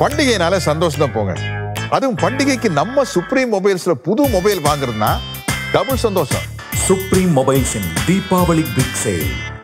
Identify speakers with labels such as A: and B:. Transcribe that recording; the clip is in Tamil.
A: பண்டிகைனால சந்தோஷம் தான் போங்க. அதுவும் பண்டிகைக்கு நம்ம சுப்ரீம் மொபைல்ஸ்ல புது மொபைல் வாங்குறதுனா டபுள் சந்தோஷம்.
B: சுப்ரீம் மொபைல்ஸின் தீபாவளி பிக் சேல்